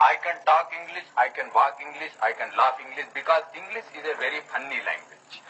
I can talk English, I can walk English, I can laugh English because English is a very funny language.